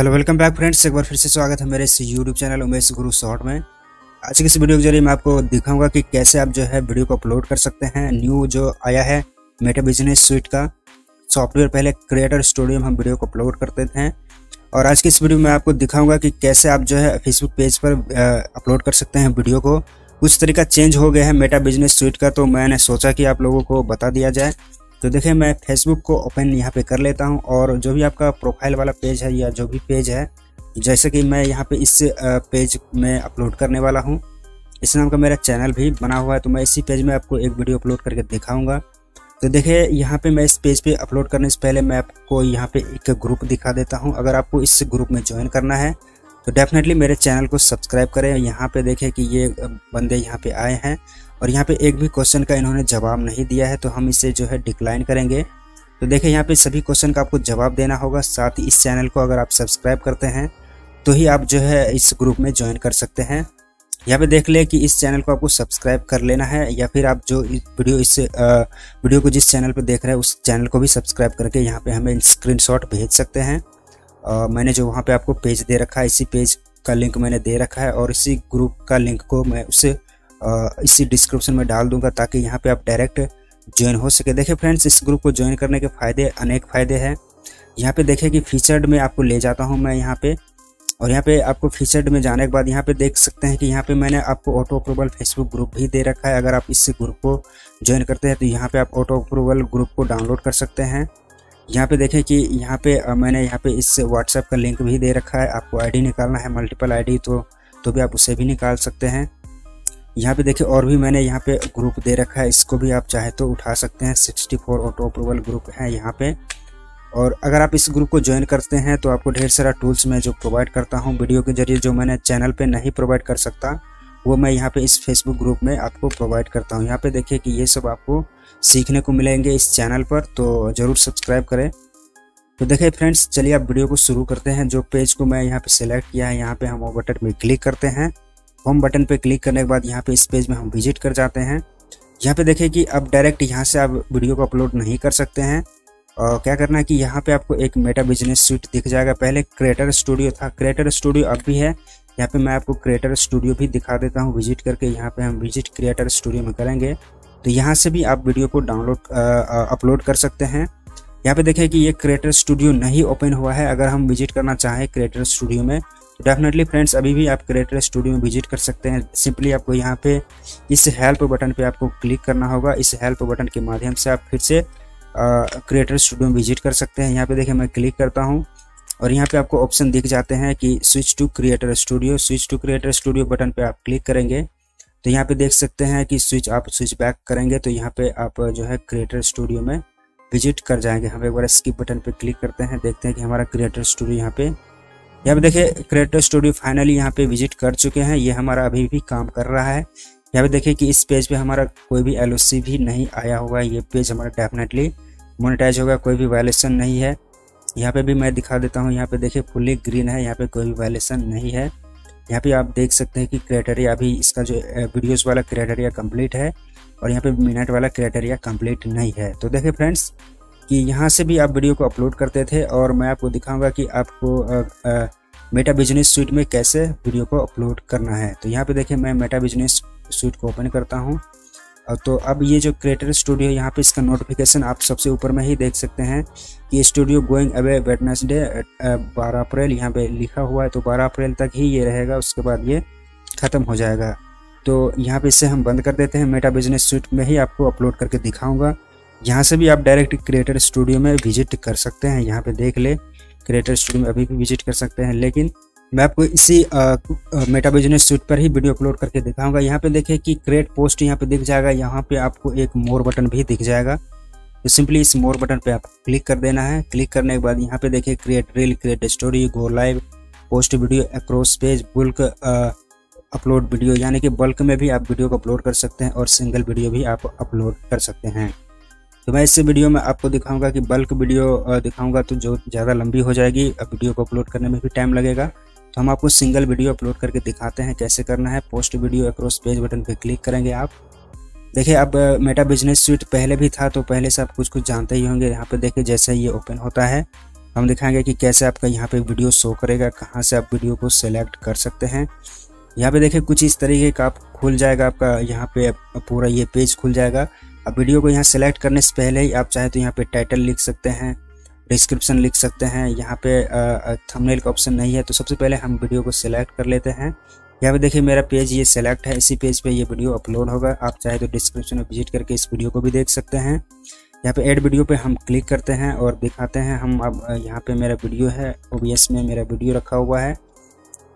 Hello welcome back friends एक बार फिर से स्वागत है मेरे इस यूट्यूब चैनल उमेश गुरु शॉर्ट में। आज की इस वीडियो के ज़रिए मैं आपको दिखाऊँगा कि कैसे आप जो है वीडियो को अपलोड कर सकते हैं। न्यू जो आया है मेटा बिज़नेस स्वीट का सॉफ्टवेयर पहले क्रिएटर स्टूडियो में हम वीडियो को अपलोड करते थे। और आज की इस वीडियो में आपको दिखाऊँगा कि कैसे आप जो है फेसबुक पेज पर अपलोड कर सकते हैं वीडियो को। कुछ तरीका चेंज हो गया है मेटा बिज़नेस स्वीट का तो मैंने सोचा कि आप लोगों को बता दिया जाए। तो देखिए, मैं फेसबुक को ओपन यहाँ पे कर लेता हूँ और जो भी आपका प्रोफ़ाइल वाला पेज है या जो भी पेज है, जैसे कि मैं यहाँ पे इस पेज में अपलोड करने वाला हूँ। इस नाम का मेरा चैनल भी बना हुआ है तो मैं इसी पेज में आपको एक वीडियो अपलोड करके दिखाऊँगा। तो देखिए, यहाँ पे मैं इस पेज पे अपलोड करने से पहले मैं आपको यहाँ पे एक ग्रुप दिखा देता हूँ। अगर आपको इस ग्रुप में ज्वाइन करना है तो डेफिनेटली मेरे चैनल को सब्सक्राइब करें। यहाँ पे देखें कि ये बंदे यहाँ पे आए हैं। और यहाँ पे एक भी क्वेश्चन का इन्होंने जवाब नहीं दिया है तो हम इसे जो है डिक्लाइन करेंगे। तो देखिए यहाँ पे सभी क्वेश्चन का आपको जवाब देना होगा। साथ ही इस चैनल को अगर आप सब्सक्राइब करते हैं तो ही आप जो है इस ग्रुप में ज्वाइन कर सकते हैं। यहाँ पे देख ले कि इस चैनल को आपको सब्सक्राइब कर लेना है या फिर आप जो इस वीडियो इस वीडियो को जिस चैनल पर देख रहे हैं उस चैनल को भी सब्सक्राइब करके यहाँ पे हमें स्क्रीनशॉट भेज सकते हैं। आ, मैंने जो वहाँ पे आपको पेज दे रखा है इसी पेज का लिंक मैंने दे रखा है और इसी ग्रुप का लिंक को मैं उसे इसी डिस्क्रिप्शन में डाल दूँगा ताकि यहाँ पे आप डायरेक्ट ज्वाइन हो सके। देखिए फ्रेंड्स इस ग्रुप को ज्वाइन करने के फ़ायदे अनेक फ़ायदे हैं। यहाँ पे देखिए कि फीचर्ड में आपको ले जाता हूँ मैं यहाँ पे। और यहाँ पे आपको फीचर्ड में जाने के बाद यहाँ पे देख सकते हैं कि यहाँ पे मैंने आपको ऑटो अप्रूवल फेसबुक ग्रुप भी दे रखा है। अगर आप इस ग्रुप को ज्वाइन करते हैं तो यहाँ पे आप ऑटो अप्रूवल ग्रुप को डाउनलोड कर सकते हैं। यहाँ पे देखें कि यहाँ पे मैंने यहाँ पे इस व्हाट्सएप का लिंक भी दे रखा है। आपको आईडी निकालना है मल्टीपल आईडी तो तो भी आप उसे भी निकाल सकते हैं। यहाँ पे देखिए और भी मैंने यहाँ पे ग्रुप दे रखा है। इसको भी आप चाहे तो उठा सकते हैं। 64 ऑटो अप्रूवल ग्रुप है यहाँ पे। और अगर आप इस ग्रुप को ज्वाइन करते हैं तो आपको ढेर सारा टूल्स मैं जो प्रोवाइड करता हूँ वीडियो के ज़रिए जो मैंने चैनल पे नहीं प्रोवाइड कर सकता, वो मैं यहाँ पे इस फेसबुक ग्रुप में आपको प्रोवाइड करता हूँ। यहाँ पे देखिए कि ये सब आपको सीखने को मिलेंगे इस चैनल पर तो ज़रूर सब्सक्राइब करें। तो देखिए फ्रेंड्स चलिए आप वीडियो को शुरू करते हैं। जो पेज को मैं यहाँ पे सिलेक्ट किया है, यहाँ पे हम वो बटन में क्लिक करते हैं। होम बटन पे क्लिक करने के बाद यहाँ पे इस पेज में हम विज़िट कर जाते हैं। यहाँ पे देखिए कि अब डायरेक्ट यहाँ से आप वीडियो को अपलोड नहीं कर सकते हैं। और क्या करना है कि यहाँ पे आपको एक मेटा बिज़नेस स्वीट दिख जाएगा। पहले क्रिएटर स्टूडियो था। क्रिएटर स्टूडियो अब भी है। यहाँ पे मैं आपको क्रिएटर स्टूडियो भी दिखा देता हूँ। विज़िट करके यहाँ पे हम विज़िट क्रिएटर स्टूडियो में करेंगे। तो यहाँ से भी आप वीडियो को डाउनलोड अपलोड कर सकते हैं। यहाँ पे देखिए कि ये क्रिएटर स्टूडियो नहीं ओपन हुआ है। अगर हम विज़िट करना चाहें क्रिएटर स्टूडियो में डेफिनेटली फ्रेंड्स अभी भी आप क्रिएटर स्टूडियो में विज़िट कर सकते हैं। सिंपली आपको यहाँ पे इस हेल्प बटन पे आपको क्लिक करना होगा। इस हेल्प बटन के माध्यम से आप फिर से क्रिएटर स्टूडियो में विज़िट कर सकते हैं। यहाँ पे देखिए मैं क्लिक करता हूँ और यहाँ पे आपको ऑप्शन दिख जाते हैं कि switch to creator studio switch to creator studio button पे आप क्लिक करेंगे तो यहाँ पे देख सकते हैं कि स्विच आप स्विच बैक करेंगे तो यहाँ पे आप जो है क्रिएटर स्टूडियो में विज़िट कर जाएँगे। हम एक बार स्किप बटन पे क्लिक करते हैं। देखते हैं कि हमारा क्रिएटर स्टूडियो यहाँ पे यहाँ पे देखिए क्रिएटर स्टूडियो फाइनली यहाँ पे विज़िट कर चुके हैं। ये हमारा अभी भी काम कर रहा है। यहाँ पे देखिए कि इस पेज पे हमारा कोई भी एलओसी भी नहीं आया हुआ है ये पेज हमारा डेफिनेटली मोनिटाइज होगा, कोई भी वायलेशन नहीं है। यहाँ पे भी मैं दिखा देता हूँ। यहाँ पे देखिए फुल्ली ग्रीन है। यहाँ पे कोई भी वायलेशन नहीं है। यहाँ पे आप देख सकते हैं कि क्राइटेरिया अभी इसका जो वीडियोस वाला क्राइटेरिया कंप्लीट है और यहाँ पे मिनट वाला क्राइटेरिया कंप्लीट नहीं है। तो देखिए फ्रेंड्स कि यहाँ से भी आप वीडियो को अपलोड करते थे और मैं आपको दिखाऊँगा कि आपको मेटा बिज़नेस स्वीट में कैसे वीडियो को अपलोड करना है। तो यहाँ पे देखिए मैं मेटा बिज़नेस स्वीट को ओपन करता हूँ। तो अब ये जो क्रिएटर स्टूडियो यहाँ पे इसका नोटिफिकेशन आप सबसे ऊपर में ही देख सकते हैं कि स्टूडियो गोइंग अवे वेटनेसडे बारह अप्रैल यहाँ पे लिखा हुआ है। तो बारह अप्रैल तक ही ये रहेगा, उसके बाद ये ख़त्म हो जाएगा। तो यहाँ पे इसे हम बंद कर देते हैं। मेटा बिज़नेस स्वीट में ही आपको अपलोड करके दिखाऊँगा। यहाँ से भी आप डायरेक्ट क्रिएटर स्टूडियो में विज़िट कर सकते हैं। यहाँ पे देख ले क्रिएटर स्टूडियो में अभी भी विज़िट कर सकते हैं। लेकिन मैं आपको इसी मेटा बिज़नेस सूट पर ही वीडियो अपलोड करके दिखाऊँगा। यहाँ पे देखिए कि क्रिएट पोस्ट यहाँ पे दिख जाएगा। यहाँ पे आपको एक मोर बटन भी दिख जाएगा। तो सिंपली इस मोर बटन पे आप क्लिक कर देना है। क्लिक करने के बाद यहाँ पे देखिए create reel create story go live post video across page bulk upload video यानी कि बल्क में भी आप वीडियो को अपलोड कर सकते हैं और सिंगल वीडियो भी आप अपलोड कर सकते हैं। तो मैं इस वीडियो में आपको दिखाऊँगा कि बल्क वीडियो दिखाऊँगा तो जो ज़्यादा लंबी हो जाएगी। वीडियो को अपलोड करने में भी टाइम लगेगा। तो हम आपको सिंगल वीडियो अपलोड करके दिखाते हैं कैसे करना है। Post video across page button पर क्लिक करेंगे आप। देखिए, अब मेटा बिज़नेस स्वीट पहले भी था तो पहले से आप कुछ कुछ जानते ही होंगे। यहाँ पे देखिए, जैसे ये ओपन होता है, हम दिखाएँगे कि कैसे आपका यहाँ पे वीडियो शो करेगा, कहाँ से आप वीडियो को सेलेक्ट कर सकते हैं। यहाँ पे देखिए, कुछ इस तरीके का आप खुल जाएगा, आपका यहाँ पे पूरा ये पेज खुल जाएगा। अब वीडियो को यहाँ सेलेक्ट करने से पहले ही आप चाहे तो यहाँ पे टाइटल लिख सकते हैं डिस्क्रिप्शन लिख सकते हैं। यहाँ पे थंबनेल का ऑप्शन नहीं है तो सबसे पहले हम वीडियो को सिलेक्ट कर लेते हैं। यहाँ पे देखिए मेरा पेज ये सिलेक्ट है, इसी पेज पे ये वीडियो अपलोड होगा। आप चाहे तो डिस्क्रिप्शन में विज़िट करके इस वीडियो को भी देख सकते हैं। यहाँ पे एड वीडियो पे हम क्लिक करते हैं और दिखाते हैं हम अब यहाँ पे मेरा वीडियो है ओबीएस में मेरा वीडियो रखा हुआ है।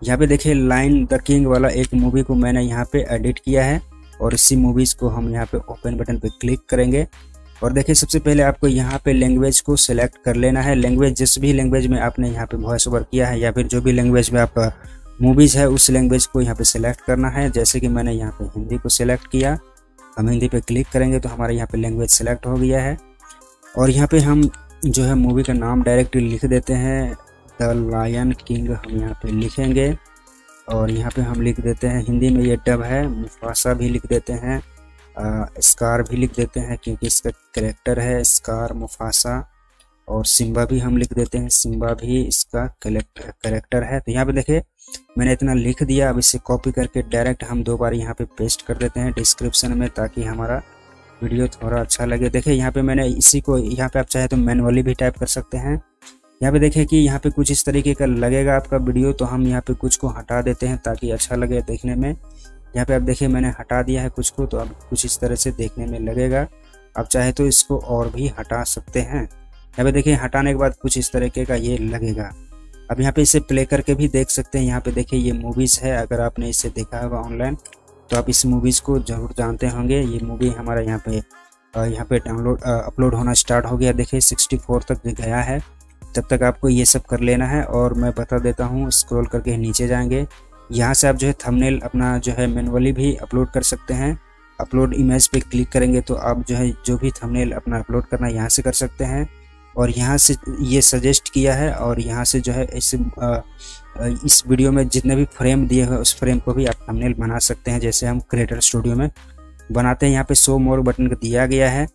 यहाँ पे देखिए लाइन द किंग वाला एक मूवी को मैंने यहाँ पे एडिट किया है। और इसी मूवीज़ को हम यहाँ पे ओपन बटन पे क्लिक करेंगे। और देखिए, सबसे पहले आपको यहाँ पे लैंग्वेज को सिलेक्ट कर लेना है। लैंग्वेज जिस भी लैंग्वेज में आपने यहाँ पे वॉइस ओवर किया है या फिर जो भी लैंग्वेज में आपका मूवीज़ है, उस लैंग्वेज को यहाँ पे सिलेक्ट करना है। जैसे कि मैंने यहाँ पे हिंदी को सिलेक्ट किया, हम हिंदी पे क्लिक करेंगे तो हमारे यहाँ पे लैंग्वेज सेलेक्ट हो गया है। और यहाँ पे हम जो है मूवी का नाम डायरेक्टली लिख देते हैं। द लायन किंग हम यहाँ पे लिखेंगे। और यहाँ पे हम लिख देते हैं, हिंदी में ये डब है, मुफासा भी लिख देते हैं स्कार भी लिख देते हैं क्योंकि इसका करेक्टर है स्कार, मुफासा, और सिम्बा भी हम लिख देते हैं, सिम्बा भी इसका करेक्टर है। तो यहाँ पे देखिए, मैंने इतना लिख दिया, अब इसे कॉपी करके डायरेक्ट हम दो बार यहाँ पे पेस्ट कर देते हैं डिस्क्रिप्शन में ताकि हमारा वीडियो थोड़ा अच्छा लगे। देखिए, यहाँ पे मैंने इसी को, यहाँ पे आप चाहे तो मैनुअली भी टाइप कर सकते हैं। यहाँ पे देखें कि यहाँ पे कुछ इस तरीके का लगेगा आपका वीडियो तो हम यहाँ पे कुछ को हटा देते हैं ताकि अच्छा लगे देखने में। यहाँ पे आप देखिए मैंने हटा दिया है कुछ को तो अब कुछ इस तरह से देखने में लगेगा। आप चाहे तो इसको और भी हटा सकते हैं। यहाँ पे देखिए हटाने के बाद कुछ इस तरीके का ये लगेगा। अब यहाँ पे इसे प्ले करके भी देख सकते हैं। यहाँ पे देखिए ये मूवीज़ है, अगर आपने इसे देखा होगा ऑनलाइन तो आप इस मूवीज़ को ज़रूर जानते होंगे। ये मूवी हमारा यहाँ पे यहाँ पे डाउनलोड अपलोड होना स्टार्ट हो गया। देखिए 64 तक गया है। तब तक आपको ये सब कर लेना है और मैं बता देता हूँ स्क्रॉल करके नीचे जाएँगे। यहाँ से आप जो है थंबनेल अपना जो है मैनुअली भी अपलोड कर सकते हैं। अपलोड इमेज पे क्लिक करेंगे तो आप जो है जो भी थंबनेल अपना अपलोड करना यहाँ से कर सकते हैं। और यहाँ से ये सजेस्ट किया है और यहाँ से जो है इस इस वीडियो में जितने भी फ्रेम दिए हुए उस फ्रेम को भी आप थंबनेल बना सकते हैं, जैसे हम क्रिएटर स्टूडियो में बनाते हैं। यहाँ पे शो मोर बटन दिया गया है।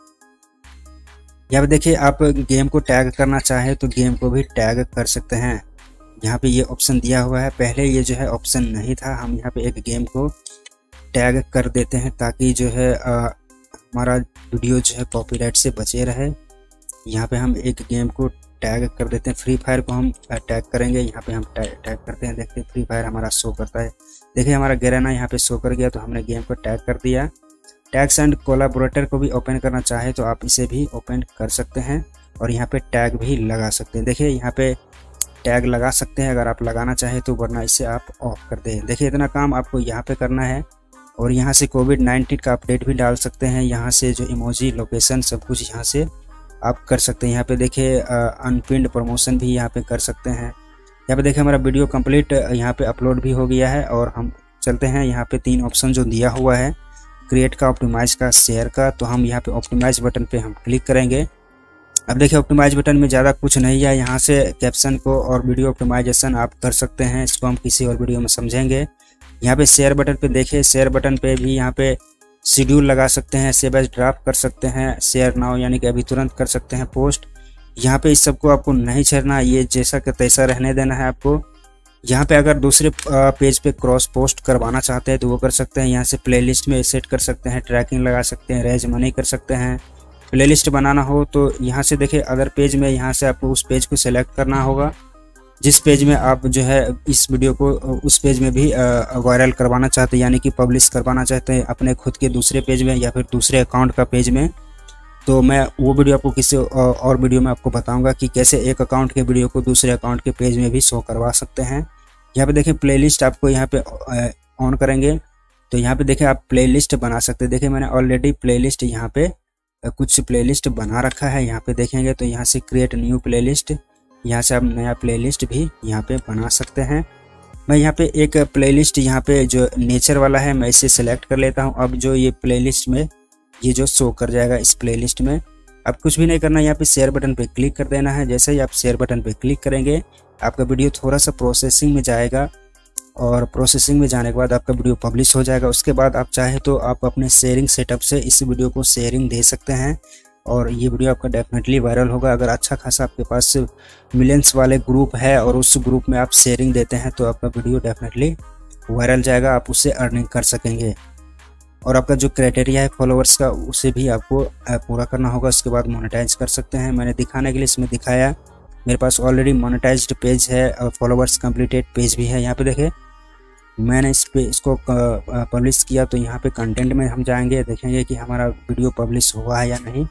यहाँ पे देखिए, आप गेम को टैग करना चाहें तो गेम को भी टैग कर सकते हैं। यहाँ पे ये ऑप्शन दिया हुआ है। पहले ये जो है ऑप्शन नहीं था। हम यहाँ पे एक गेम को टैग कर देते हैं ताकि जो है हमारा वीडियो जो है कॉपीराइट से बचे रहे। यहाँ पे हम एक गेम को टैग कर देते हैं। फ्री फायर को हम टैग करेंगे। यहाँ पे हम टैग करते हैं। देखते हैं, फ्री फायर हमारा शो करता है। देखिए, हमारा गेराना यहाँ पे शो कर गया तो हमने गेम को टैग कर दिया। टैग्स एंड कोलाबोरेटर को भी ओपन करना चाहे तो आप इसे भी ओपन कर सकते हैं और यहाँ पे टैग भी लगा सकते हैं। देखिए, यहाँ पे टैग लगा सकते हैं, अगर आप लगाना चाहें तो वरना इसे आप ऑफ़ कर दें। देखिए, इतना काम आपको यहाँ पे करना है और यहाँ से कोविड नाइन्टीन का अपडेट भी डाल सकते हैं। यहाँ से जो इमोजी लोकेशन सब कुछ यहाँ से आप कर सकते हैं। यहाँ पे देखिए अनपिंड प्रमोशन भी यहाँ पे कर सकते हैं। यहाँ पे देखिए, हमारा वीडियो कंप्लीट यहाँ पे अपलोड भी हो गया है और हम चलते हैं। यहाँ पे तीन ऑप्शन जो दिया हुआ है क्रिएट का ऑप्टिमाइज का शेयर का तो हम यहाँ पे ऑप्टिमाइज बटन पे हम क्लिक करेंगे। अब देखिए ऑप्टिमाइज बटन में ज़्यादा कुछ नहीं है। यहाँ से कैप्शन को और वीडियो ऑप्टिमाइजेशन आप कर सकते हैं। इसको हम किसी और वीडियो में समझेंगे। यहाँ पे शेयर बटन पे देखिए शेयर बटन पे भी यहाँ पे शेड्यूल लगा सकते हैं सेव एज ड्राफ्ट कर सकते हैं शेयर नाउ यानी कि अभी तुरंत कर सकते हैं पोस्ट यहाँ पे इस सबको आपको नहीं छेड़ना। ये जैसा कि तैसा रहने देना है आपको। यहाँ पे अगर दूसरे पेज पे क्रॉस पोस्ट करवाना चाहते हैं तो वो कर सकते हैं। यहाँ से प्लेलिस्ट में सेट कर सकते हैं ट्रैकिंग लगा सकते हैं रेज मनी कर सकते हैं। प्लेलिस्ट बनाना हो तो यहाँ से देखिए अदर पेज में यहाँ से आपको उस पेज को सिलेक्ट करना होगा। जिस पेज में आप जो है, इस वीडियो को उस पेज में भी वायरल करवाना चाहते हैं, यानी कि पब्लिश करवाना चाहते हैं अपने खुद के दूसरे पेज में या फिर दूसरे अकाउंट का पेज में। तो मैं वो वीडियो आपको किसी और वीडियो में आपको बताऊँगा कि कैसे एक अकाउंट के वीडियो को दूसरे अकाउंट के पेज में भी शो करवा सकते हैं। यहाँ पे देखें प्लेलिस्ट आपको यहाँ पे ऑन करेंगे। तो यहाँ पे देखें आप प्लेलिस्ट बना सकते हैं। देखिए मैंने ऑलरेडी प्लेलिस्ट यहाँ पे कुछ प्लेलिस्ट बना रखा है। यहाँ पे देखेंगे तो यहाँ से क्रिएट न्यू प्लेलिस्ट यहाँ से आप नया प्लेलिस्ट भी यहाँ पे बना सकते हैं। मैं यहाँ पे एक प्लेलिस्ट यहाँ पे जो नेचर वाला है, मैं इसे सेलेक्ट कर लेता हूँ। अब जो ये प्लेलिस्ट में ये जो शो कर जाएगा इस प्लेलिस्ट में। अब कुछ भी नहीं करना, यहाँ पे शेयर बटन पे क्लिक कर देना है। जैसे ही आप शेयर बटन पे क्लिक करेंगे, आपका वीडियो थोड़ा सा प्रोसेसिंग में जाएगा और प्रोसेसिंग में जाने के बाद आपका वीडियो पब्लिश हो जाएगा। उसके बाद आप चाहे तो आप अपने शेयरिंग सेटअप से इस वीडियो को शेयरिंग दे सकते हैं और ये वीडियो आपका डेफिनेटली वायरल होगा। अगर अच्छा खासा आपके पास मिलियंस वाले ग्रुप है और उस ग्रुप में आप शेयरिंग देते हैं तो आपका वीडियो डेफिनेटली वायरल जाएगा। आप उससे अर्निंग कर सकेंगे। और आपका जो क्राइटेरिया है फॉलोअर्स का, उसे भी आपको पूरा करना होगा। उसके बाद मोनेटाइज कर सकते हैं। मैंने दिखाने के लिए इसमें दिखाया। मेरे पास ऑलरेडी मोनेटाइज पेज है और फॉलोअर्स कंप्लीटेड पेज भी है। यहाँ पे देखे मैंने इस पे, इसको पब्लिश किया तो यहाँ पे कंटेंट में हम जाएँगे, देखेंगे कि हमारा वीडियो पब्लिश हुआ है या नहीं,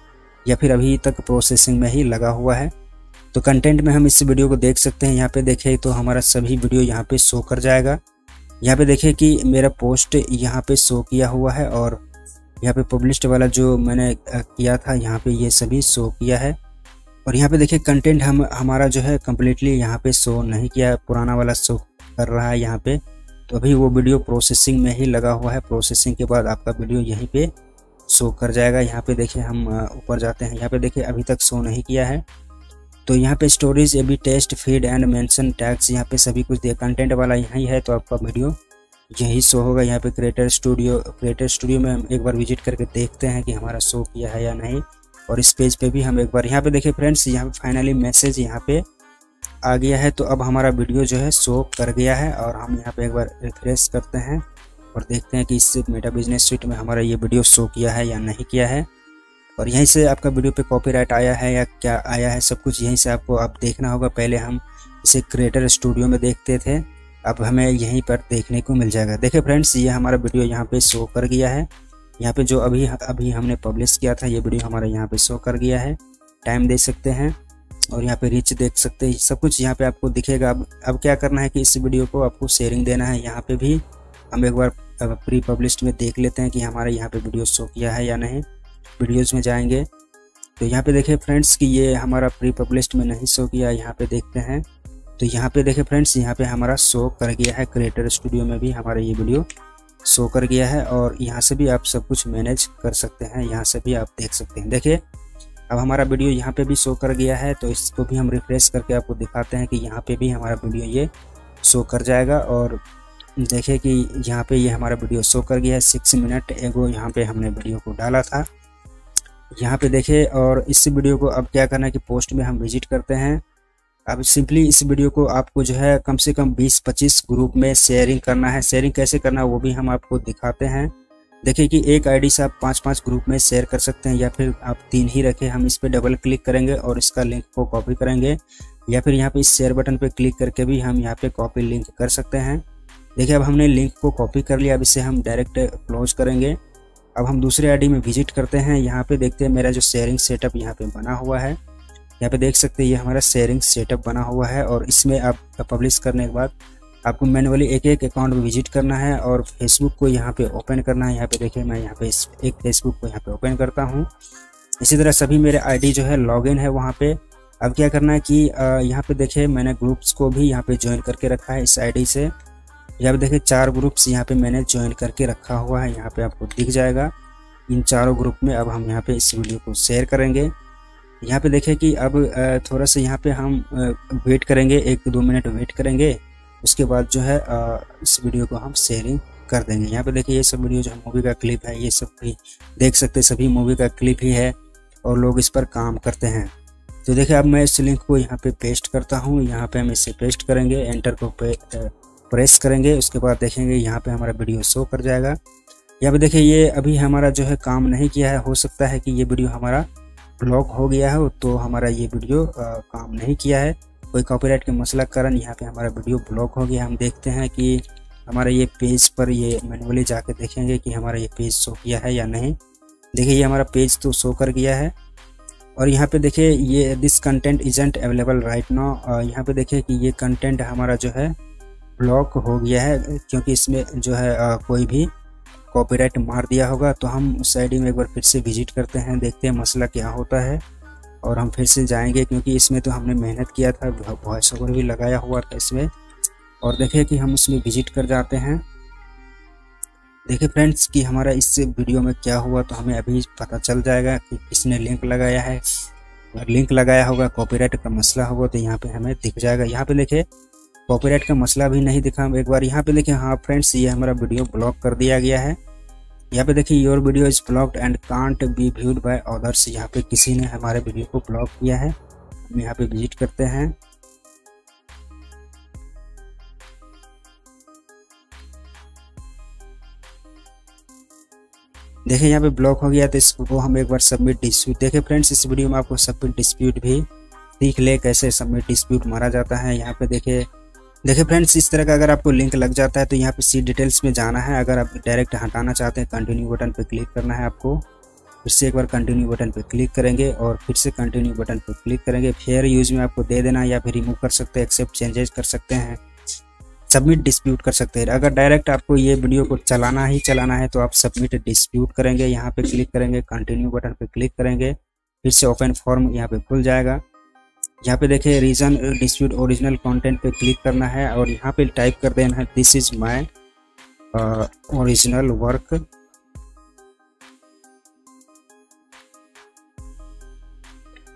या फिर अभी तक प्रोसेसिंग में ही लगा हुआ है। तो कंटेंट में हम इस वीडियो को देख सकते हैं। यहाँ पे देखें तो हमारा सभी वीडियो यहाँ पे शो कर जाएगा। यहाँ पे देखिए कि मेरा पोस्ट यहाँ पे शो किया हुआ है और यहाँ पे पब्लिश्ड वाला जो मैंने किया था, यहाँ पे ये सभी शो किया है। और यहाँ पे देखिए कंटेंट हम, हमारा जो है कम्प्लीटली यहाँ पे शो नहीं किया, पुराना वाला शो कर रहा है यहाँ पे। तो अभी वो वीडियो प्रोसेसिंग में ही लगा हुआ है। प्रोसेसिंग के बाद आपका वीडियो यहीं पे शो कर जाएगा। यहाँ पे देखिए हम ऊपर जाते हैं। यहाँ पे देखिए अभी तक शो नहीं किया है। तो यहाँ पे स्टोरेज अभी test feed and mention tags यहाँ पे सभी कुछ दिया। कंटेंट वाला यहीं है तो आपका वीडियो यही शो होगा। यहाँ पे क्रिएटर स्टूडियो क्रिएटर स्टूडियो में हम एक बार विज़िट करके देखते हैं कि हमारा शो किया है या नहीं। और इस पेज पे भी हम एक बार, यहाँ पे देखिए फ्रेंड्स यहाँ पे फाइनली मैसेज यहाँ पे आ गया है। तो अब हमारा वीडियो जो है शो कर गया है और हम यहाँ पे एक बार रिफ्रेश करते हैं और देखते हैं कि इस मेटा बिज़नेस स्वीट में हमारा ये वीडियो शो किया है या नहीं किया है। और यहीं से आपका वीडियो पे कॉपीराइट आया है या क्या आया है, सब कुछ यहीं से आपको अब देखना होगा। पहले हम इसे क्रिएटर स्टूडियो में देखते थे, अब हमें यहीं पर देखने को मिल जाएगा। देखिए फ्रेंड्स ये हमारा वीडियो यहाँ पे शो कर गया है। यहाँ पे जो अभी अभी हमने पब्लिश किया था, ये वीडियो हमारा यहाँ पे शो कर गया है। टाइम दे सकते हैं और यहाँ पे रीच देख सकते हैं। सब कुछ यहाँ पे आपको दिखेगा। अब अब क्या करना है कि इस वीडियो को आपको शेयरिंग देना है। यहाँ पे भी हम एक बार प्री पब्लिश में देख लेते हैं कि हमारे यहाँ पे वीडियो शो किया है या नहीं। वीडियोज़ में जाएँगे। तो यहाँ पे देखें फ्रेंड्स कि ये हमारा प्री पब्लिश्ड में नहीं शो किया, यहाँ पे देखते हैं। तो यहाँ पे देखें फ्रेंड्स यहाँ पे हमारा शो कर गया है क्रिएटर स्टूडियो में भी हमारा ये वीडियो शो कर गया है और यहाँ से भी आप सब कुछ मैनेज कर सकते हैं, यहाँ से भी आप देख सकते हैं। देखिए, अब हमारा वीडियो यहाँ पे भी शो कर गया है तो इसको भी हम रिफ्रेश करके आपको दिखाते हैं कि यहाँ पे भी हमारा वीडियो ये शो कर जाएगा और देखिए कि यहाँ पे ये हमारा वीडियो शो कर गया है। सिक्स मिनट एगो यहाँ पे हमने वीडियो को डाला था। यहाँ पे देखे और इस वीडियो को अब क्या करना है कि पोस्ट में हम विज़िट करते हैं। अब सिंपली इस वीडियो को आपको जो है कम से कम 20-25 ग्रुप में शेयरिंग करना है। शेयरिंग कैसे करना है, वो भी हम आपको दिखाते हैं। देखिए कि एक आईडी से आप पाँच पाँच ग्रुप में शेयर कर सकते हैं, या फिर आप तीन ही रखें, हम इस पर डबल क्लिक करेंगे और इसका लिंक को कॉपी करेंगे। या फिर यहाँ पे इस शेयर बटन पे क्लिक करके भी हम यहाँ पे कॉपी लिंक कर सकते हैं। देखिए, अब हमने लिंक को कॉपी कर लिया, अब इसे हम डायरेक्ट क्लोज करेंगे। अब हम दूसरे आईडी में विज़िट करते हैं। यहाँ पे देखते हैं मेरा जो शेयरिंग सेटअप यहाँ पे बना हुआ है। यहाँ पे देख सकते हैं ये हमारा शेयरिंग सेटअप बना हुआ है और इसमें आप पब्लिश करने के बाद आपको मैनुअली एक एक अकाउंट में विज़िट करना है और फेसबुक को यहाँ पे ओपन करना है। यहाँ पे देखिए मैं यहाँ पे एक फेसबुक को यहाँ पे ओपन करता हूँ। इसी तरह सभी मेरे आईडी जो है लॉगिन है वहाँ पे। अब क्या करना है कि यहाँ पे देखिए मैंने ग्रुप्स को भी यहाँ पे ज्वाइन करके रखा है इस आईडी से। यहाँ पे देखिए, चार ग्रुप्स यहाँ पे मैंने ज्वाइन करके रखा हुआ है। यहाँ पे आपको दिख जाएगा। इन चारों ग्रुप में अब हम यहाँ पे इस वीडियो को शेयर करेंगे। यहाँ पे देखें कि अब थोड़ा सा यहाँ पे हम वेट करेंगे। एक दो मिनट वेट करेंगे। उसके बाद जो है इस वीडियो को हम शेयरिंग कर देंगे। यहाँ पे देखिए, ये सब वीडियो जो मूवी का क्लिप है, ये सब भी देख सकते सभी मूवी का क्लिप ही है और लोग इस पर काम करते हैं। तो देखिए, अब मैं इस लिंक को यहाँ पे पेस्ट करता हूँ। यहाँ पे हम इसे पेस्ट करेंगे। एंटर को पे प्रेस करेंगे, उसके बाद देखेंगे यहाँ पे हमारा वीडियो शो कर जाएगा। यहाँ पे देखिए, ये अभी हमारा जो है काम नहीं किया है, हो सकता है कि ये वीडियो हमारा ब्लॉक हो गया है तो हमारा ये वीडियो काम नहीं किया है। कोई कॉपीराइट के मसला कारण यहाँ पे हमारा वीडियो ब्लॉक हो गया। हम देखते हैं कि हमारा ये पेज पर ये मैनुअली जाकर देखेंगे कि हमारा ये पेज शो किया है या नहीं। देखिए, ये हमारा पेज तो शो कर गया है। और यहाँ पे देखिए, ये this content isn't available right now यहाँ पे देखिए कि ये कंटेंट हमारा जो है ब्लॉक हो गया है क्योंकि इसमें जो है आ, कोई भी कॉपीराइट मार दिया होगा तो हम उस आईडी में एक बार फिर से विज़िट करते हैं देखते हैं मसला क्या होता है और हम फिर से जाएँगे क्योंकि इसमें तो हमने मेहनत किया था वॉइस ओवर भी लगाया हुआ था इसमें और देखें कि हम उसमें विज़िट कर जाते हैं। देखिए फ्रेंड्स कि हमारा इस वीडियो में क्या हुआ तो हमें अभी पता चल जाएगा कि किसने लिंक लगाया है अगर लिंक लगाया होगा कॉपीराइट का मसला होगा तो यहाँ पे हमें दिख जाएगा। यहाँ पे देखिए कॉपीराइट का मसला भी नहीं दिखा। एक बार यहाँ पे देखें हाँ फ्रेंड्स ये हमारा वीडियो ब्लॉक कर दिया गया है। यहाँ पे देखिए your video is blocked and can't be viewed by others यहाँ पे किसी ने हमारे वीडियो को ब्लॉक किया है। हम यहाँ पे विज़िट करते हैं। देखिए, यहाँ पे ब्लॉक हो गया तो इसको हम एक बार सबमिट डिस्प्यूट देखिए फ्रेंड्स इस वीडियो में आपको सबमिट डिस्प्यूट भी सीख ले कैसे सबमिट डिस्प्यूट मारा जाता है। यहाँ पे देखिए देखिए फ्रेंड्स इस तरह का अगर आपको लिंक लग जाता है तो यहाँ पे सी डिटेल्स में जाना है। अगर आप डायरेक्ट हटाना चाहते हैं कंटिन्यू बटन पे क्लिक करना है आपको। फिर से एक बार कंटिन्यू बटन पे क्लिक करेंगे और फिर से कंटिन्यू बटन पे क्लिक करेंगे। फेयर यूज़ में आपको दे देना या फिर रिमूव कर सकते हैं एक्सेप्ट चेंजेस कर सकते हैं सबमिट डिस्प्यूट कर सकते हैं। अगर डायरेक्ट आपको ये वीडियो को चलाना ही चलाना है तो आप सबमिट डिस्प्यूट करेंगे। यहाँ पे क्लिक करेंगे कंटिन्यू बटन पे क्लिक करेंगे। फिर से ओपन फॉर्म यहाँ पे खुल जाएगा। यहाँ पे देखिए रीजन डिस्प्यूट ओरिजिनल कंटेंट पे क्लिक करना है और यहाँ पे टाइप कर देना है this is my original work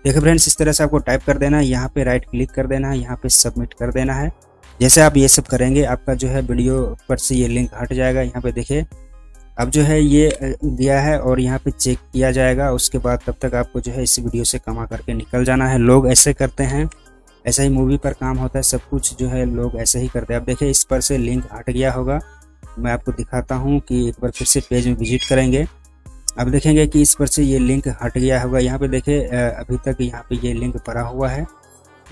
देखिए फ्रेंड्स इस तरह से आपको टाइप कर देना है, यहाँ पे राइट क्लिक कर देना है, यहाँ पे सबमिट कर देना है। जैसे आप ये सब करेंगे, आपका जो है वीडियो पर से ये लिंक हट जाएगा। यहाँ पे देखिए अब जो है ये दिया है और यहाँ पे चेक किया जाएगा। उसके बाद तब तक आपको जो है इस वीडियो से कमा करके निकल जाना है। लोग ऐसे करते हैं, ऐसा ही मूवी पर काम होता है, सब कुछ जो है लोग ऐसे ही करते हैं। अब देखिए, इस पर से लिंक हट गया होगा। मैं आपको दिखाता हूँ कि एक बार फिर से पेज में विज़िट करेंगे। अब देखेंगे कि इस पर से ये लिंक हट गया होगा। यहाँ पे देखे अभी तक यहाँ पे ये लिंक पड़ा हुआ है।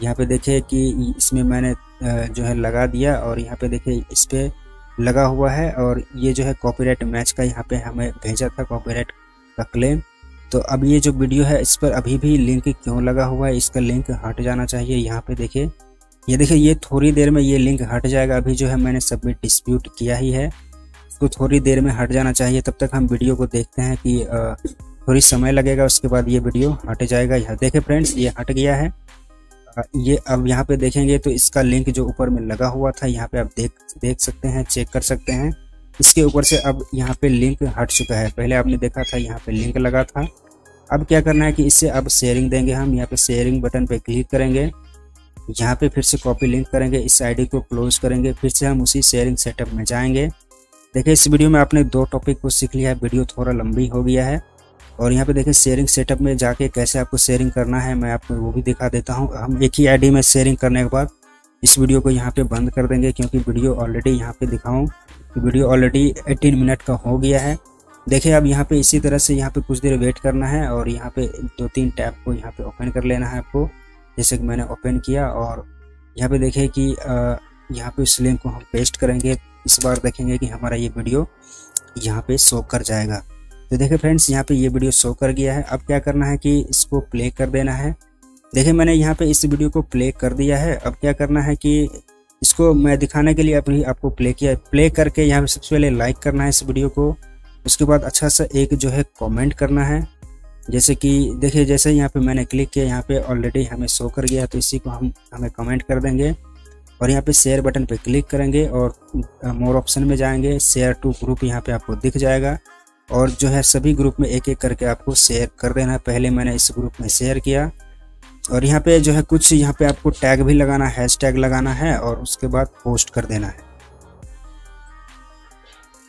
यहाँ पे देखे कि इसमें मैंने जो है लगा दिया और यहाँ पे देखे इस पर लगा हुआ है और ये जो है कॉपीराइट मैच का यहाँ पे हमें भेजा था कॉपीराइट का क्लेम तो अब ये जो वीडियो है, इस पर अभी भी लिंक क्यों लगा हुआ है, इसका लिंक हट जाना चाहिए यहाँ पे देखिए। ये देखिए, ये थोड़ी देर में ये लिंक हट जाएगा। अभी जो है मैंने सबमिट डिस्प्यूट किया ही है। तो थोड़ी देर में हट जाना चाहिए, तब तक हम वीडियो को देखते हैं कि थोड़ी समय लगेगा, उसके बाद ये वीडियो हट जाएगा। यहाँ देखे फ्रेंड्स ये हट गया है। ये अब यहाँ पे देखेंगे तो इसका लिंक जो ऊपर में लगा हुआ था, यहाँ पे आप देख देख सकते हैं चेक कर सकते हैं। इसके ऊपर से अब यहाँ पे लिंक हट चुका है। पहले आपने देखा था यहाँ पे लिंक लगा था। अब क्या करना है कि इससे अब शेयरिंग देंगे हम। यहाँ पे शेयरिंग बटन पे क्लिक करेंगे। यहाँ पे फिर से कॉपी लिंक करेंगे। इस आईडी को क्लोज करेंगे। फिर से हम उसी शेयरिंग सेटअप में जाएँगे। देखिए, इस वीडियो में आपने दो टॉपिक को सीख लिया है। वीडियो थोड़ा लंबी हो गया है। और यहाँ पे देखें शेयरिंग सेटअप में जाके कैसे आपको शेयरिंग करना है मैं आपको वो भी दिखा देता हूँ हम एक ही आईडी में शेयरिंग करने के बाद इस वीडियो को यहाँ पे बंद कर देंगे क्योंकि वीडियो ऑलरेडी यहाँ पे दिखाऊँ वीडियो ऑलरेडी 18 मिनट का हो गया है देखिए अब यहाँ पे इसी तरह से यहाँ पे कुछ देर वेट करना है और यहाँ पे दो तीन टैब को यहाँ पे ओपन कर लेना है आपको जैसे कि मैंने ओपन किया और यहाँ पे देखिए कि यहाँ पे उस लिंक को हम पेस्ट करेंगे इस बार देखेंगे कि हमारा ये वीडियो यहाँ पे शो कर जाएगा तो देखिए फ्रेंड्स, यहाँ पे ये वीडियो शो कर गया है। अब क्या करना है कि इसको प्ले कर देना है। देखिए, मैंने यहाँ पे इस वीडियो को प्ले कर दिया है। अब क्या करना है कि इसको मैं दिखाने के लिए अपनी आपको प्ले किया प्ले करके यहाँ पे सबसे पहले लाइक करना है इस वीडियो को। उसके बाद अच्छा सा एक जो है कमेंट करना है। जैसे कि, देखिए, जैसे यहाँ पे मैंने क्लिक किया, यहाँ पे ऑलरेडी हमें शो कर गया तो इसी को हम, हमें कमेंट कर देंगे। और यहाँ पे शेयर बटन पे क्लिक करेंगे और मोर ऑप्शन में जाएँगे। शेयर टू ग्रुप यहाँ पे आपको दिख जाएगा। और जो है सभी ग्रुप में एक एक करके आपको शेयर कर देना। है पहले मैंने इस ग्रुप में शेयर किया। और यहाँ पे जो है कुछ यहाँ पे आपको टैग भी लगाना है हैश टैग लगाना है और उसके बाद पोस्ट कर देना है।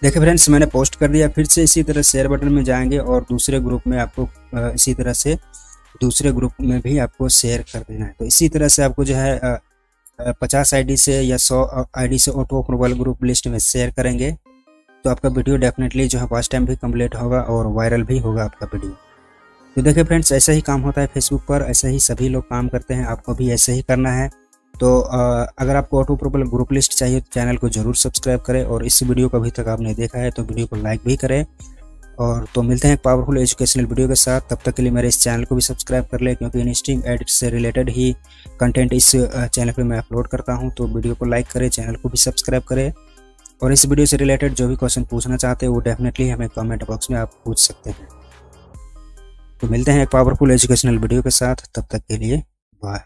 देखिए फ्रेंड्स मैंने पोस्ट कर दिया। फिर से इसी तरह शेयर बटन में जाएँगे और दूसरे ग्रुप में आपको इसी तरह से दूसरे ग्रुप में भी आपको शेयर कर देना है। तो इसी तरह से आपको जो है पचास आईडी से या सौ आईडी से ऑटो अप्रूवल ग्रुप लिस्ट में शेयर करेंगे। तो आपका वीडियो डेफिनेटली जो है फ़र्स्ट टाइम भी कंप्लीट होगा और वायरल भी होगा आपका वीडियो। तो देखिए फ्रेंड्स ऐसा ही काम होता है फेसबुक पर, ऐसा ही सभी लोग काम करते हैं, आपको भी ऐसे ही करना है। तो अगर आपको ऑटो प्रोबल ग्रुप लिस्ट चाहिए तो चैनल को ज़रूर सब्सक्राइब करें और इस वीडियो को अभी तक आपने देखा है तो वीडियो को लाइक भी करें। और तो मिलते हैं पावरफुल एजुकेशनल वीडियो के साथ। तब तक के लिए मेरे इस चैनल को भी सब्सक्राइब कर ले क्योंकि इंस्टिंग एडिट से रिलेटेड ही कंटेंट इस चैनल पर मैं अपलोड करता हूँ। तो वीडियो को लाइक करें चैनल को भी सब्सक्राइब करें। और इस वीडियो से रिलेटेड जो भी क्वेश्चन पूछना चाहते हैं, वो डेफिनेटली हमें कमेंट बॉक्स में आप पूछ सकते हैं। तो मिलते हैं एक पावरफुल एजुकेशनल वीडियो के साथ, तब तक के लिए बाय